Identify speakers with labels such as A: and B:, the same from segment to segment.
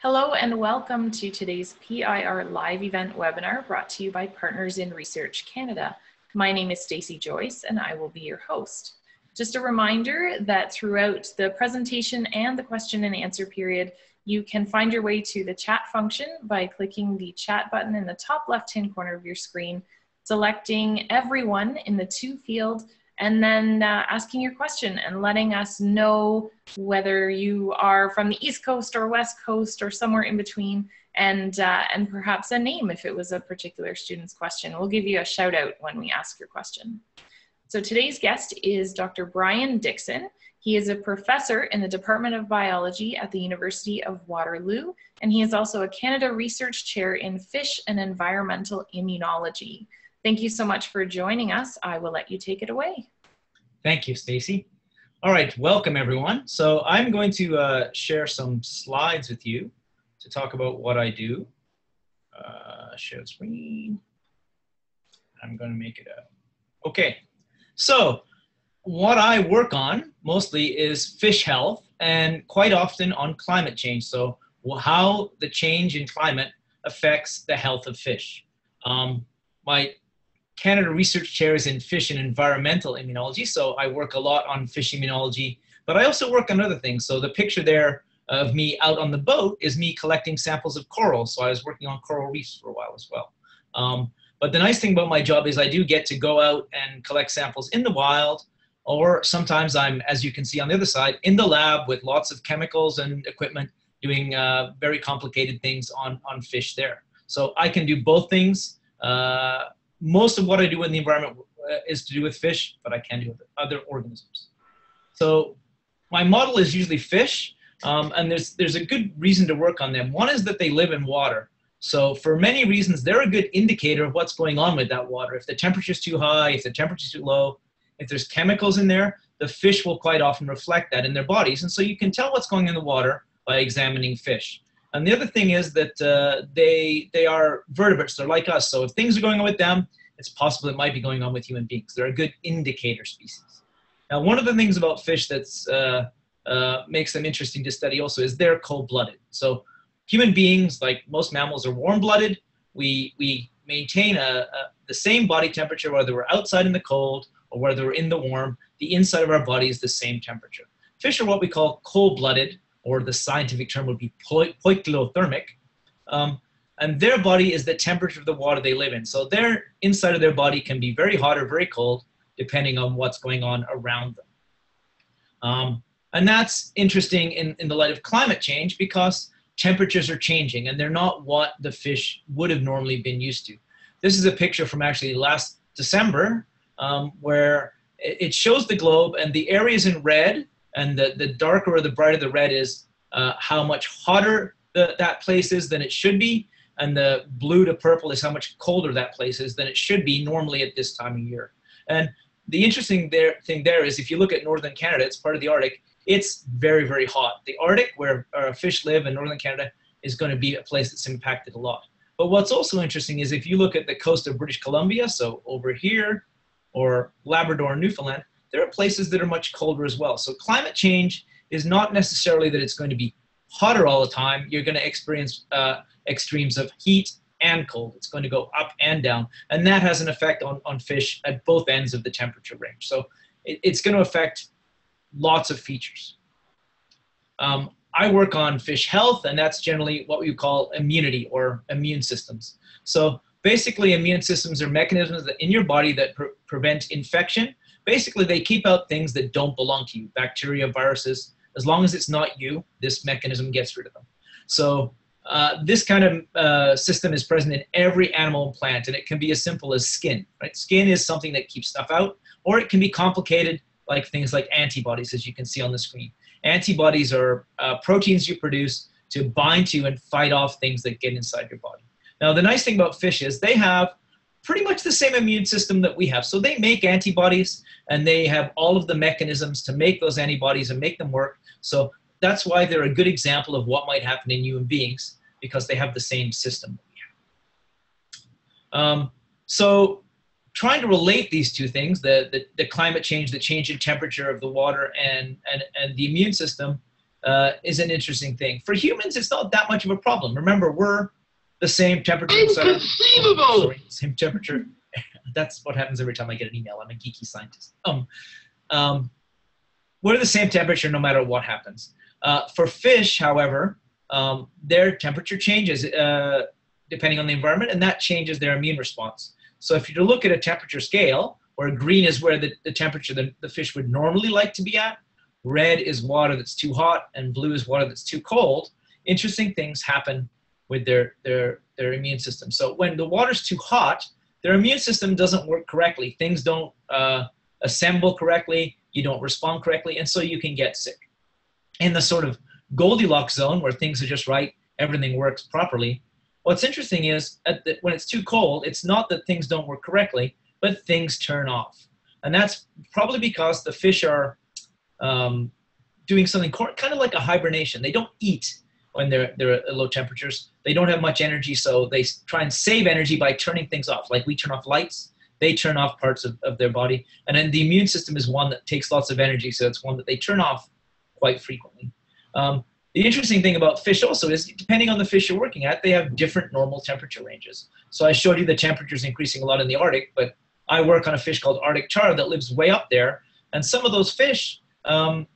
A: Hello and welcome to today's PIR live event webinar brought to you by Partners in Research Canada. My name is Stacey Joyce and I will be your host. Just a reminder that throughout the presentation and the question and answer period, you can find your way to the chat function by clicking the chat button in the top left-hand corner of your screen, selecting everyone in the to field and then uh, asking your question and letting us know whether you are from the East Coast or West Coast or somewhere in between, and uh, and perhaps a name if it was a particular student's question. We'll give you a shout out when we ask your question. So today's guest is Dr. Brian Dixon. He is a professor in the Department of Biology at the University of Waterloo, and he is also a Canada Research Chair in Fish and Environmental Immunology. Thank you so much for joining us. I will let you take it away.
B: Thank you, Stacey. All right, welcome everyone. So I'm going to uh, share some slides with you to talk about what I do. Uh, share screen. I'm going to make it up. Okay, so what I work on mostly is fish health and quite often on climate change. So how the change in climate affects the health of fish. Um, my Canada Research Chairs in Fish and Environmental Immunology, so I work a lot on fish immunology, but I also work on other things. So the picture there of me out on the boat is me collecting samples of coral, so I was working on coral reefs for a while as well. Um, but the nice thing about my job is I do get to go out and collect samples in the wild, or sometimes I'm, as you can see on the other side, in the lab with lots of chemicals and equipment doing uh, very complicated things on, on fish there. So I can do both things. Uh, most of what I do in the environment uh, is to do with fish, but I can do with other organisms. So my model is usually fish, um, and there's, there's a good reason to work on them. One is that they live in water. So for many reasons, they're a good indicator of what's going on with that water. If the temperature is too high, if the temperature is too low, if there's chemicals in there, the fish will quite often reflect that in their bodies. And so you can tell what's going in the water by examining fish. And the other thing is that uh, they, they are vertebrates, they're like us. So if things are going on with them, it's possible it might be going on with human beings. They're a good indicator species. Now, one of the things about fish that's uh, uh, makes them interesting to study also is they're cold-blooded. So human beings, like most mammals, are warm-blooded. We, we maintain a, a, the same body temperature whether we're outside in the cold or whether we're in the warm. The inside of our body is the same temperature. Fish are what we call cold-blooded, or the scientific term would be poikilothermic. Um, and their body is the temperature of the water they live in. So their inside of their body can be very hot or very cold, depending on what's going on around them. Um, and that's interesting in, in the light of climate change because temperatures are changing and they're not what the fish would have normally been used to. This is a picture from actually last December um, where it shows the globe and the areas in red and the, the darker or the brighter the red is, uh, how much hotter the, that place is than it should be, and the blue to purple is how much colder that place is than it should be normally at this time of year. And the interesting there, thing there is if you look at northern Canada, it's part of the Arctic, it's very, very hot. The Arctic, where our fish live in northern Canada, is going to be a place that's impacted a lot. But what's also interesting is if you look at the coast of British Columbia, so over here, or Labrador and Newfoundland, there are places that are much colder as well. So climate change is not necessarily that it's going to be hotter all the time. You're going to experience uh, extremes of heat and cold. It's going to go up and down. And that has an effect on, on fish at both ends of the temperature range. So it, it's going to affect lots of features. Um, I work on fish health, and that's generally what we call immunity or immune systems. So basically, immune systems are mechanisms that in your body that pre prevent infection basically they keep out things that don't belong to you, bacteria, viruses. As long as it's not you, this mechanism gets rid of them. So uh, this kind of uh, system is present in every animal and plant, and it can be as simple as skin. Right? Skin is something that keeps stuff out, or it can be complicated, like things like antibodies, as you can see on the screen. Antibodies are uh, proteins you produce to bind to and fight off things that get inside your body. Now, the nice thing about fish is they have pretty much the same immune system that we have. So they make antibodies and they have all of the mechanisms to make those antibodies and make them work. So that's why they're a good example of what might happen in human beings because they have the same system um, so trying to relate these two things, the, the, the, climate change, the change in temperature of the water and, and, and the immune system, uh, is an interesting thing. For humans, it's not that much of a problem. Remember, we're the same temperature.
C: Inconceivable!
B: Sorry, same temperature. That's what happens every time I get an email. I'm a geeky scientist. Um, um, we're the same temperature no matter what happens. Uh, for fish, however, um, their temperature changes uh, depending on the environment, and that changes their immune response. So if you look at a temperature scale, where green is where the, the temperature the, the fish would normally like to be at, red is water that's too hot, and blue is water that's too cold, interesting things happen with their, their, their immune system. So when the water's too hot, their immune system doesn't work correctly. Things don't uh, assemble correctly, you don't respond correctly, and so you can get sick. In the sort of Goldilocks zone where things are just right, everything works properly. What's interesting is the, when it's too cold, it's not that things don't work correctly, but things turn off. And that's probably because the fish are um, doing something kind of like a hibernation. They don't eat when they're, they're at low temperatures. They don't have much energy, so they try and save energy by turning things off. Like we turn off lights, they turn off parts of, of their body. And then the immune system is one that takes lots of energy, so it's one that they turn off quite frequently. Um, the interesting thing about fish also is depending on the fish you're working at, they have different normal temperature ranges. So I showed you the temperatures increasing a lot in the Arctic, but I work on a fish called Arctic char that lives way up there. And some of those fish, um,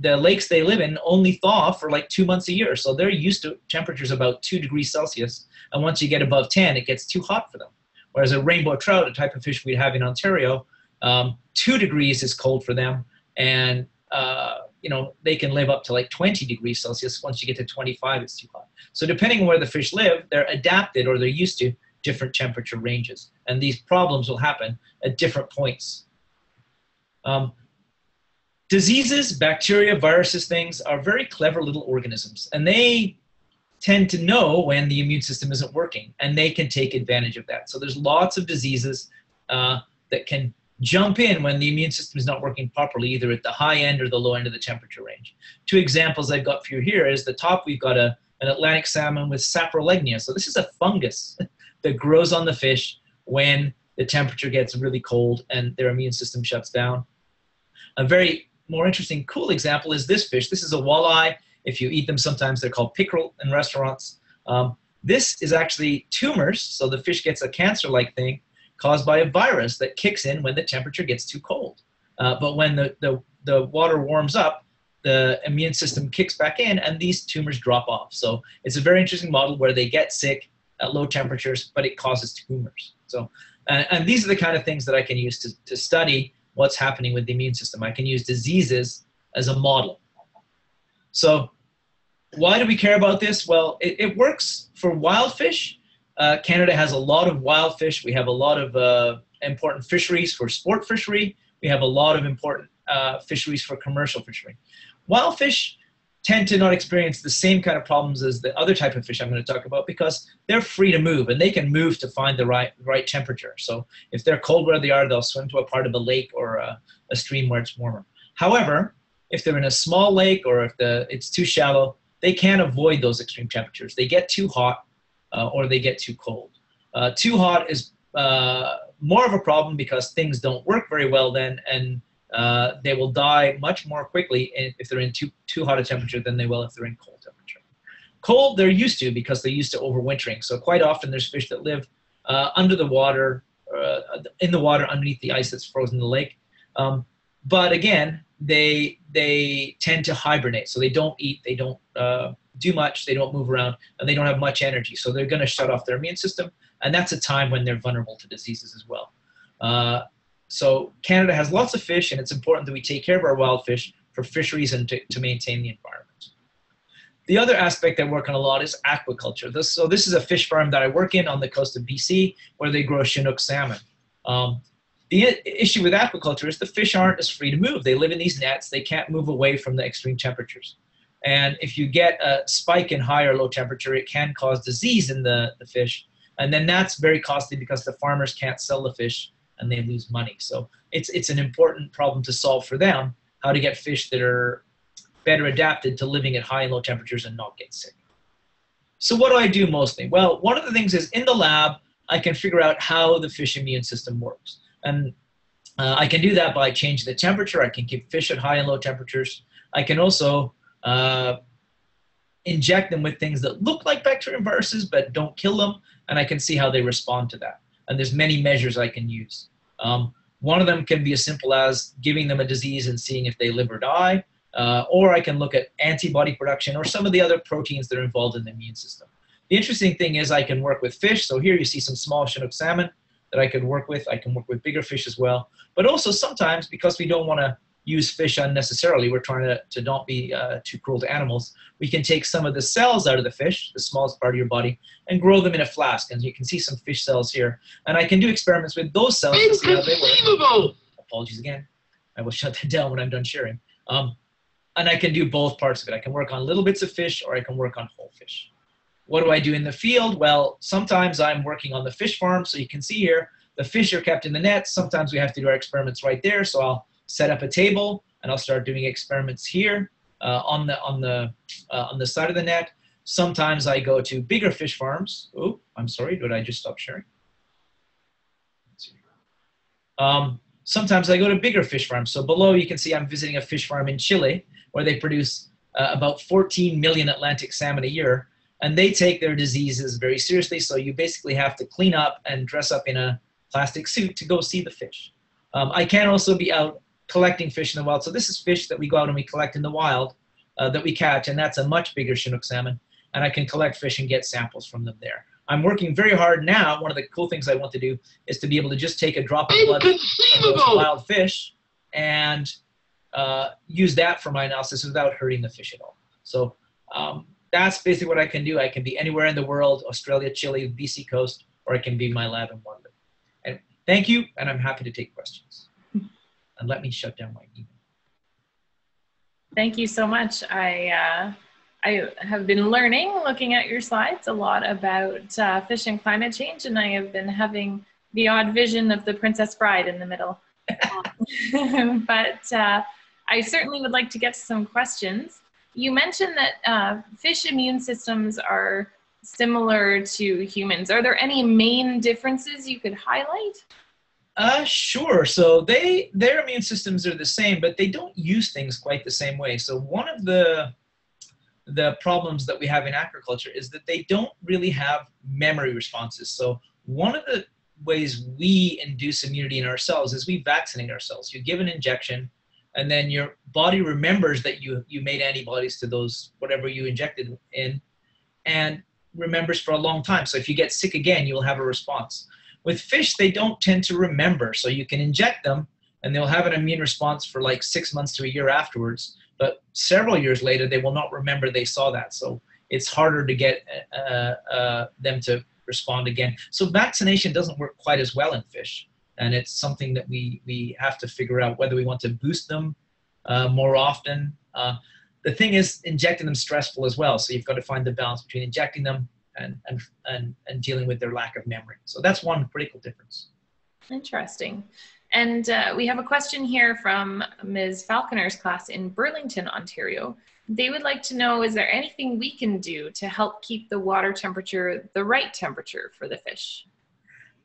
B: the lakes they live in only thaw for like two months a year. So they're used to temperatures about two degrees Celsius. And once you get above 10, it gets too hot for them. Whereas a rainbow trout, a type of fish we have in Ontario, um, two degrees is cold for them. And, uh, you know, they can live up to like 20 degrees Celsius. Once you get to 25, it's too hot. So depending on where the fish live, they're adapted or they're used to different temperature ranges. And these problems will happen at different points. Um, diseases, bacteria, viruses, things are very clever little organisms. And they tend to know when the immune system isn't working and they can take advantage of that. So there's lots of diseases uh, that can jump in when the immune system is not working properly, either at the high end or the low end of the temperature range. Two examples I've got for you here is the top, we've got a, an Atlantic salmon with saprolegnia. So this is a fungus that grows on the fish when the temperature gets really cold and their immune system shuts down. A very more interesting, cool example is this fish. This is a walleye. If you eat them, sometimes they're called pickerel in restaurants. Um, this is actually tumors, so the fish gets a cancer-like thing caused by a virus that kicks in when the temperature gets too cold. Uh, but when the, the, the water warms up, the immune system kicks back in and these tumors drop off. So it's a very interesting model where they get sick at low temperatures, but it causes tumors. So, uh, and these are the kind of things that I can use to, to study what's happening with the immune system. I can use diseases as a model. So why do we care about this? Well, it, it works for wild fish. Uh, Canada has a lot of wild fish. We have a lot of uh, important fisheries for sport fishery. We have a lot of important uh, fisheries for commercial fishery. Wild fish tend to not experience the same kind of problems as the other type of fish I'm going to talk about because they're free to move and they can move to find the right right temperature. So if they're cold where they are, they'll swim to a part of a lake or a, a stream where it's warmer. However, if they're in a small lake or if the it's too shallow, they can't avoid those extreme temperatures. They get too hot uh, or they get too cold. Uh, too hot is uh, more of a problem because things don't work very well then and uh, they will die much more quickly if they're in too, too hot a temperature than they will if they're in cold temperature. Cold, they're used to because they're used to overwintering. So quite often there's fish that live uh, under the water, uh, in the water underneath the ice that's frozen in the lake. Um, but again, they they tend to hibernate. So they don't eat, they don't uh, do much, they don't move around, and they don't have much energy. So they're going to shut off their immune system, and that's a time when they're vulnerable to diseases as well. So Canada has lots of fish, and it's important that we take care of our wild fish for fisheries and to, to maintain the environment. The other aspect I work on a lot is aquaculture. This, so this is a fish farm that I work in on the coast of BC where they grow Chinook salmon. Um, the issue with aquaculture is the fish aren't as free to move. They live in these nets. They can't move away from the extreme temperatures. And if you get a spike in high or low temperature, it can cause disease in the, the fish. And then that's very costly because the farmers can't sell the fish and they lose money. So it's it's an important problem to solve for them, how to get fish that are better adapted to living at high and low temperatures and not get sick. So what do I do mostly? Well, one of the things is in the lab, I can figure out how the fish immune system works. And uh, I can do that by changing the temperature. I can keep fish at high and low temperatures. I can also uh, inject them with things that look like bacteria and viruses but don't kill them, and I can see how they respond to that. And there's many measures I can use. Um, one of them can be as simple as giving them a disease and seeing if they live or die, uh, or I can look at antibody production or some of the other proteins that are involved in the immune system. The interesting thing is I can work with fish. So here you see some small Chinook salmon that I can work with. I can work with bigger fish as well. But also sometimes because we don't want to use fish unnecessarily. We're trying to, to not be uh, too cruel to animals. We can take some of the cells out of the fish, the smallest part of your body, and grow them in a flask. And you can see some fish cells here. And I can do experiments with those cells to see how they work. Apologies again. I will shut that down when I'm done sharing. Um, and I can do both parts of it. I can work on little bits of fish or I can work on whole fish. What do I do in the field? Well, sometimes I'm working on the fish farm. So you can see here, the fish are kept in the net. Sometimes we have to do our experiments right there. So I'll set up a table and I'll start doing experiments here uh, on the on the uh, on the side of the net. Sometimes I go to bigger fish farms. Oh, I'm sorry, did I just stop sharing? Um, sometimes I go to bigger fish farms. So below you can see I'm visiting a fish farm in Chile where they produce uh, about 14 million Atlantic salmon a year. And they take their diseases very seriously. So you basically have to clean up and dress up in a plastic suit to go see the fish. Um, I can also be out collecting fish in the wild. So this is fish that we go out and we collect in the wild uh, that we catch, and that's a much bigger Chinook salmon. And I can collect fish and get samples from them there. I'm working very hard now. One of the cool things I want to do is to be able to just take a drop of blood from those wild fish and uh, use that for my analysis without hurting the fish at all. So um, that's basically what I can do. I can be anywhere in the world, Australia, Chile, BC coast, or I can be my lab in London. And thank you, and I'm happy to take questions and let me shut down my email.
A: Thank you so much. I, uh, I have been learning, looking at your slides, a lot about uh, fish and climate change, and I have been having the odd vision of the Princess Bride in the middle. but uh, I certainly would like to get to some questions. You mentioned that uh, fish immune systems are similar to humans. Are there any main differences you could highlight?
B: Uh, sure. So they their immune systems are the same, but they don't use things quite the same way. So one of the the problems that we have in aquaculture is that they don't really have memory responses. So one of the ways we induce immunity in ourselves is we vaccinate ourselves. You give an injection, and then your body remembers that you you made antibodies to those whatever you injected in, and remembers for a long time. So if you get sick again, you will have a response. With fish, they don't tend to remember. So you can inject them and they'll have an immune response for like six months to a year afterwards. But several years later, they will not remember they saw that. So it's harder to get uh, uh, them to respond again. So vaccination doesn't work quite as well in fish. And it's something that we, we have to figure out whether we want to boost them uh, more often. Uh, the thing is, injecting them stressful as well. So you've got to find the balance between injecting them and, and, and, and dealing with their lack of memory. So that's one critical difference.
A: Interesting. And uh, we have a question here from Ms. Falconer's class in Burlington, Ontario. They would like to know, is there anything we can do to help keep the water temperature the right temperature for the fish?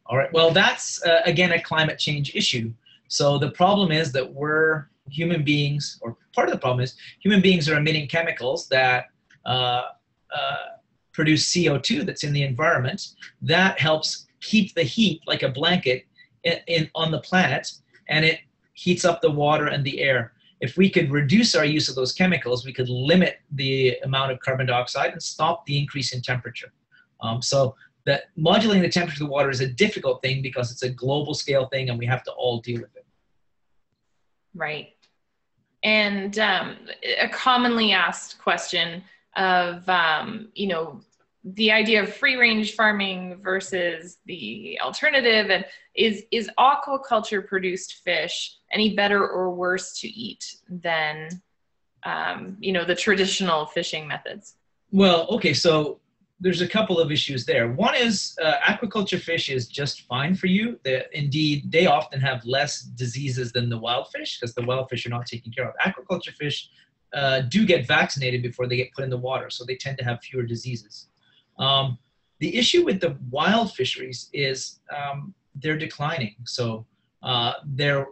B: All right, well, that's uh, again a climate change issue. So the problem is that we're human beings, or part of the problem is human beings are emitting chemicals that uh, uh produce CO2 that's in the environment. That helps keep the heat like a blanket in, in, on the planet and it heats up the water and the air. If we could reduce our use of those chemicals, we could limit the amount of carbon dioxide and stop the increase in temperature. Um, so that modulating the temperature of the water is a difficult thing because it's a global scale thing and we have to all deal with it.
A: Right. And um, a commonly asked question of, um, you know, the idea of free range farming versus the alternative and is is aquaculture produced fish any better or worse to eat than um, you know the traditional fishing methods?
B: Well okay so there's a couple of issues there. One is uh, aquaculture fish is just fine for you. They, indeed they often have less diseases than the wild fish because the wild fish are not taken care of. Aquaculture fish uh, do get vaccinated before they get put in the water so they tend to have fewer diseases um, the issue with the wild fisheries is um, they're declining. So uh, they're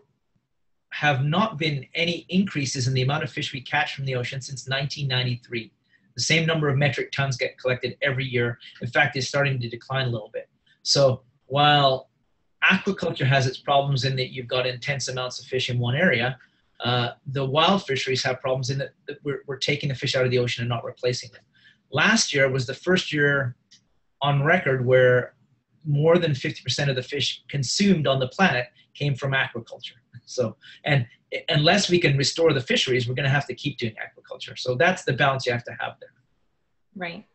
B: have not been any increases in the amount of fish we catch from the ocean since 1993. The same number of metric tons get collected every year. In fact, it's starting to decline a little bit. So while aquaculture has its problems in that you've got intense amounts of fish in one area, uh, the wild fisheries have problems in that, that we're, we're taking the fish out of the ocean and not replacing them. Last year was the first year on record where more than 50% of the fish consumed on the planet came from aquaculture. So, and unless we can restore the fisheries, we're going to have to keep doing aquaculture. So that's the balance you have to have there.
A: Right.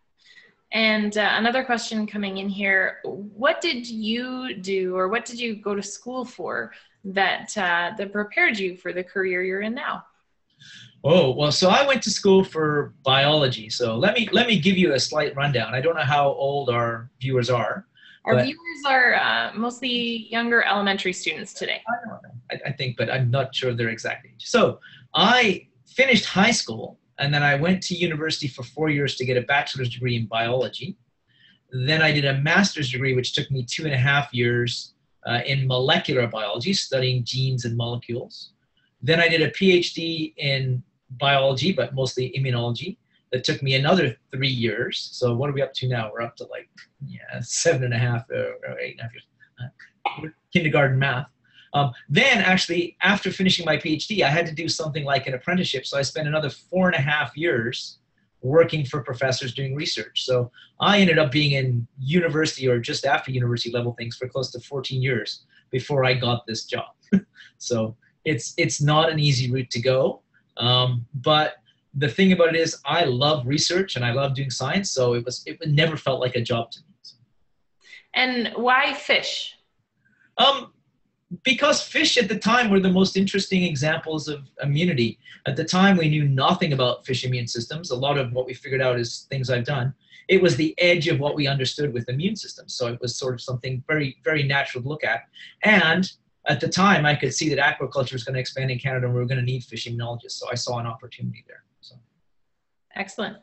A: And uh, another question coming in here what did you do or what did you go to school for that, uh, that prepared you for the career you're in now?
B: Oh, well, so I went to school for biology. So let me let me give you a slight rundown. I don't know how old our viewers are.
A: Our but, viewers are uh, mostly younger elementary students today.
B: I, I, think, but I'm not sure their exact age. So I finished high school and then I went to university for four years to get a bachelor's degree in biology. Then I did a master's degree, which took me two and a half years uh, in molecular biology, studying genes and molecules. Then I did a PhD in biology, but mostly immunology. That took me another three years. So what are we up to now? We're up to like yeah, seven and a half uh, or eight and a half years. Uh, kindergarten math. Um, then actually, after finishing my PhD, I had to do something like an apprenticeship. So I spent another four and a half years working for professors doing research. So I ended up being in university or just after university level things for close to 14 years before I got this job. so it's it's not an easy route to go. Um, but the thing about it is I love research and I love doing science, so it was it never felt like a job to me.
A: And why fish?
B: Um, because fish at the time were the most interesting examples of immunity. At the time, we knew nothing about fish immune systems. A lot of what we figured out is things I've done. It was the edge of what we understood with immune systems. So it was sort of something very, very natural to look at. And at the time, I could see that aquaculture was going to expand in Canada and we were going to need fish immunologists. So I saw an opportunity there. So.
A: Excellent.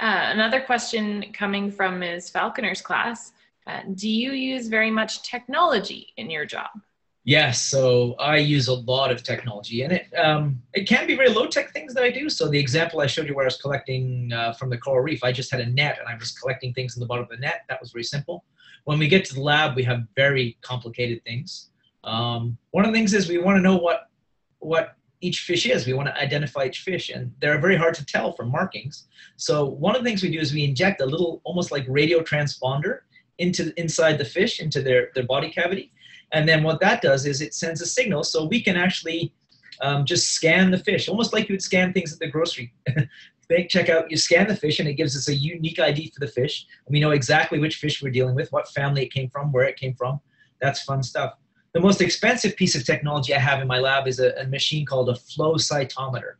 A: Uh, another question coming from Ms. Falconer's class. Uh, do you use very much technology in your job?
B: Yes, so I use a lot of technology, and it um, it can be very low tech things that I do. So the example I showed you where I was collecting uh, from the coral reef, I just had a net and I was collecting things in the bottom of the net. That was very simple. When we get to the lab, we have very complicated things. Um, one of the things is we want to know what what each fish is. We want to identify each fish, and they're very hard to tell from markings. So one of the things we do is we inject a little, almost like radio transponder, into inside the fish, into their their body cavity, and then what that does is it sends a signal, so we can actually um, just scan the fish, almost like you would scan things at the grocery. They check out, you scan the fish, and it gives us a unique ID for the fish. We know exactly which fish we're dealing with, what family it came from, where it came from. That's fun stuff. The most expensive piece of technology I have in my lab is a, a machine called a flow cytometer.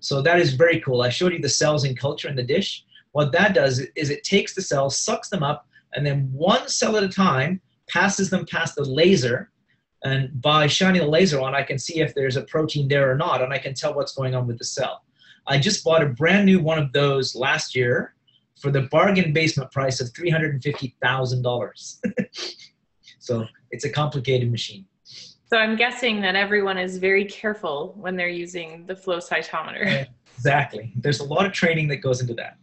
B: So that is very cool. I showed you the cells in culture in the dish. What that does is it takes the cells, sucks them up, and then one cell at a time passes them past the laser. And by shining the laser on, I can see if there's a protein there or not, and I can tell what's going on with the cell. I just bought a brand new one of those last year for the bargain basement price of $350,000. so it's a complicated machine.
A: So I'm guessing that everyone is very careful when they're using the flow cytometer.
B: Exactly. There's a lot of training that goes into that.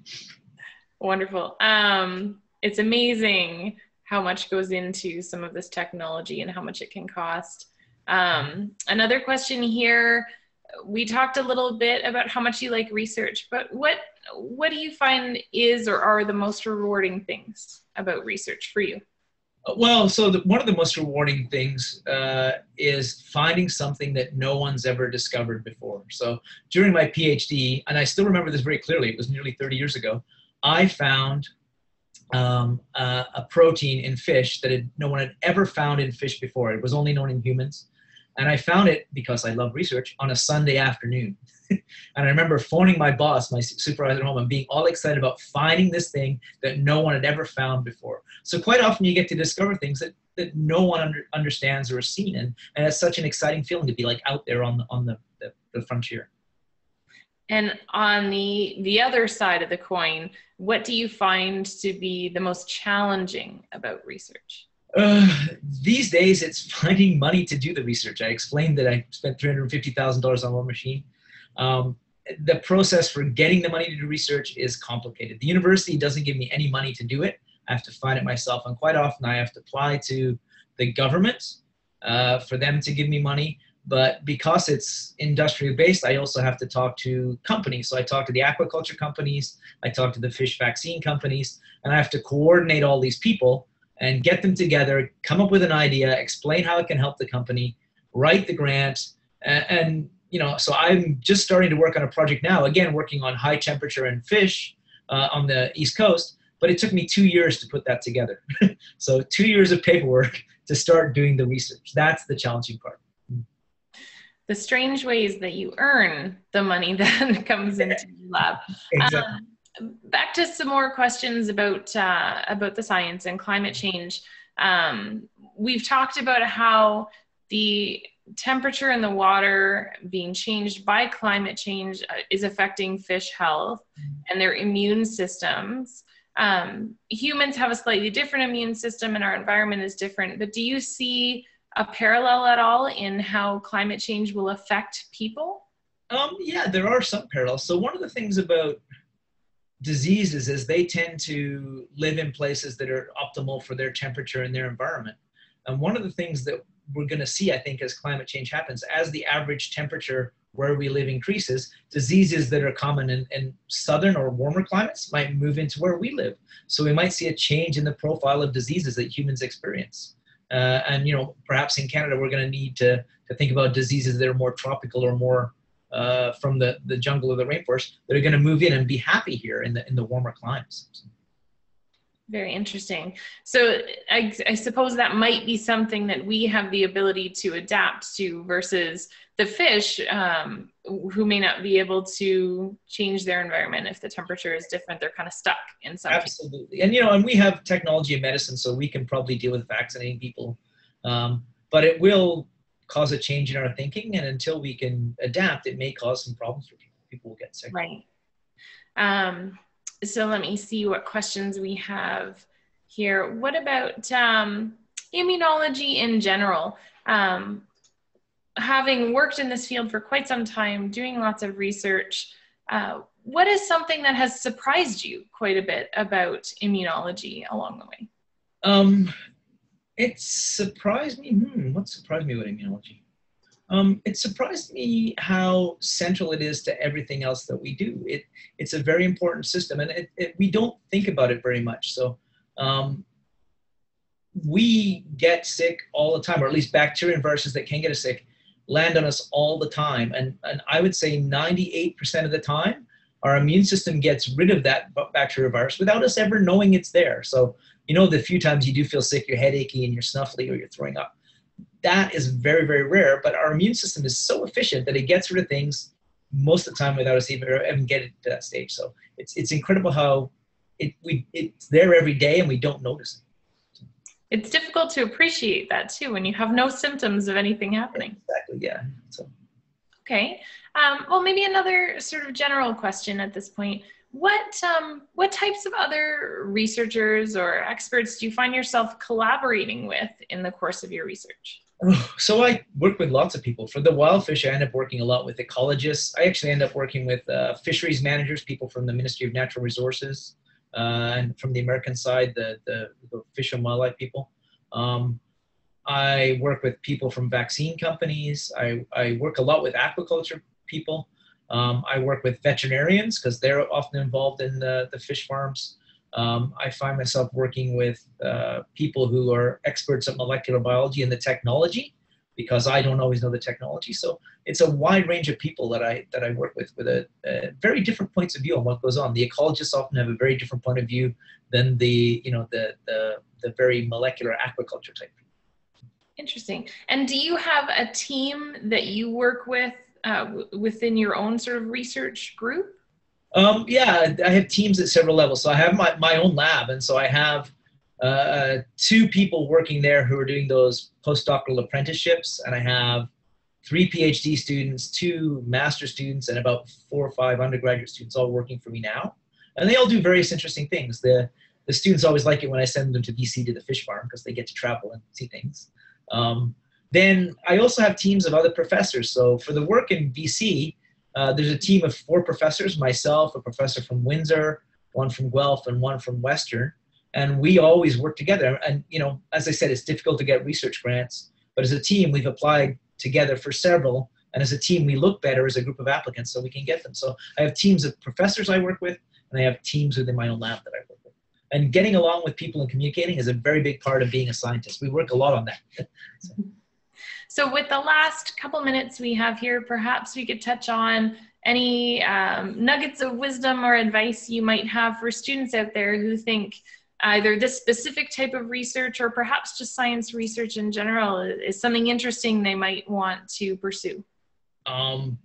A: Wonderful. Um, it's amazing how much goes into some of this technology and how much it can cost. Um, another question here. We talked a little bit about how much you like research, but what what do you find is or are the most rewarding things about research for you?
B: Well, so the, one of the most rewarding things uh, is finding something that no one's ever discovered before. So during my PhD, and I still remember this very clearly, it was nearly 30 years ago, I found um, uh, a protein in fish that had, no one had ever found in fish before. It was only known in humans. And I found it because I love research on a Sunday afternoon. and I remember phoning my boss, my supervisor at home, and being all excited about finding this thing that no one had ever found before. So quite often you get to discover things that, that no one under, understands or has seen. And, and it's such an exciting feeling to be like out there on the, on the, the, the frontier.
A: And on the the other side of the coin, what do you find to be the most challenging about research?
B: Uh, these days, it's finding money to do the research. I explained that I spent $350,000 on one machine. Um, the process for getting the money to do research is complicated. The university doesn't give me any money to do it. I have to find it myself, and quite often I have to apply to the government uh, for them to give me money. But because it's industrial based, I also have to talk to companies. So I talk to the aquaculture companies, I talk to the fish vaccine companies, and I have to coordinate all these people and get them together, come up with an idea, explain how it can help the company, write the grant, and, and you know, so I'm just starting to work on a project now. Again, working on high temperature and fish uh, on the East Coast, but it took me two years to put that together. so two years of paperwork to start doing the research. That's the challenging part.
A: The strange ways that you earn the money that comes into the lab.
B: Exactly.
A: Um, back to some more questions about uh, about the science and climate change. Um, we've talked about how the temperature in the water being changed by climate change uh, is affecting fish health and their immune systems. Um, humans have a slightly different immune system and our environment is different, but do you see a parallel at all in how climate change will affect people?
B: Um, yeah, there are some parallels. So one of the things about diseases is they tend to live in places that are optimal for their temperature and their environment. And one of the things that we're going to see, I think, as climate change happens, as the average temperature where we live increases, diseases that are common in, in, southern or warmer climates might move into where we live. So we might see a change in the profile of diseases that humans experience. Uh, and you know, perhaps in Canada, we're going to need to to think about diseases that are more tropical or more uh, from the, the jungle or the rainforest that are going to move in and be happy here in the in the warmer climates.
A: Very interesting. So I, I, suppose that might be something that we have the ability to adapt to versus the fish um, who may not be able to change their environment if the temperature is different. They're kind of stuck in some.
B: Absolutely, and you know, and we have technology and medicine, so we can probably deal with vaccinating people, um, but it will cause a change in our thinking, and until we can adapt, it may cause some problems for people. People will get sick.
A: Right. Um, so let me see what questions we have here. What about um, immunology in general? Um, having worked in this field for quite some time, doing lots of research, uh, what is something that has surprised you quite a bit about immunology along the way?
B: Um, it surprised me. Hmm, what surprised me with immunology? Um, it surprised me how central it is to everything else that we do. It, it's a very important system, and it, it, we don't think about it very much. So um, we get sick all the time, or at least bacteria and viruses that can get us sick land on us all the time. And, and I would say 98% of the time, our immune system gets rid of that bacteria virus without us ever knowing it's there. So, you know, the few times you do feel sick, you're headachy and you're snuffly or you're throwing up that is very, very rare, but our immune system is so efficient that it gets rid of things most of the time without us even, even getting to that stage. So it's, it's incredible how it, we, it's there every day and we don't notice it.
A: It's difficult to appreciate that too when you have no symptoms of anything happening.
B: Exactly, yeah. So.
A: Okay. Um, well, maybe another sort of general question at this point. What, um, what types of other researchers or experts do you find yourself collaborating with in the course of your research?
B: so I work with lots of people. For the wild fish, I end up working a lot with ecologists. I actually end up working with uh, fisheries managers, people from the Ministry of Natural Resources, uh, and from the American side, the, the, the fish and wildlife people. Um, I work with people from vaccine companies. I, I work a lot with aquaculture people. Um, I work with veterinarians because they're often involved in the, the fish farms. Um, I find myself working with uh, people who are experts at molecular biology and the technology because I don't always know the technology. So it's a wide range of people that I that I work with with a, a, very different points of view on what goes on. The ecologists often have a very different point of view than the you know the the, the very molecular aquaculture type.
A: Interesting. And do you have a team that you work with uh, within your own sort of research group?
B: Um, yeah, I have teams at several levels. So I have my, my own lab, and so I have uh, two people working there who are doing those postdoctoral apprenticeships, and I have three PhD students, two master students, and about four or five undergraduate students all working for me now. And they all do various interesting things. The the students always like it when I send them to BC to the fish farm because they get to travel and see things. Um, then I also have teams of other professors. So for the work in BC, uh, there's a team of four professors, myself, a professor from Windsor, one from Guelph, and one from Western. And we always work together. And, you know, as I said, it's difficult to get research grants, but as a team, we've applied together for several. And as a team, we look better as a group of applicants so we can get them. So I have teams of professors I work with, and I have teams within my own lab that I work with. And getting along with people and communicating is a very big part of being a scientist. We work a lot on that.
A: so. So. with the last couple minutes we have here, perhaps we could touch on any um, nuggets of wisdom or advice you might have for students out there who think either this specific type of research or perhaps just science research in general is something interesting they might want to pursue?
B: Um,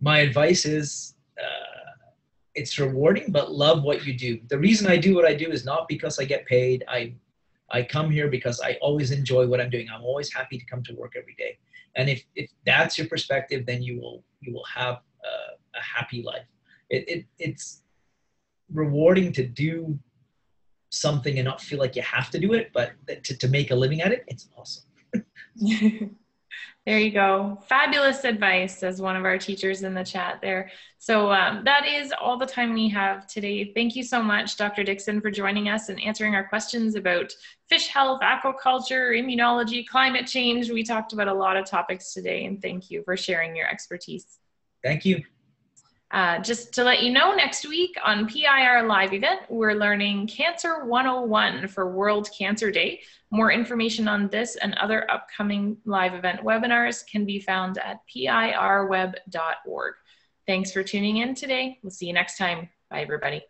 B: my advice is uh, it's rewarding, but love what you do. The reason I do what I do is not because I get paid. I I come here because I always enjoy what I'm doing. I'm always happy to come to work every day. And if, if that's your perspective, then you will you will have a, a happy life. It, it it's rewarding to do something and not feel like you have to do it, but to, to make a living at it, it's awesome.
A: there you go. Fabulous advice, as one of our teachers in the chat there. So um, that is all the time we have today. Thank you so much, Dr. Dixon, for joining us and answering our questions about fish health, aquaculture, immunology, climate change. We talked about a lot of topics today, and thank you for sharing your expertise.
B: Thank you.
A: Uh, just to let you know, next week on PIR Live event, we're learning Cancer 101 for World Cancer Day. More information on this and other upcoming live event webinars can be found at pirweb.org. Thanks for tuning in today. We'll see you next time. Bye, everybody.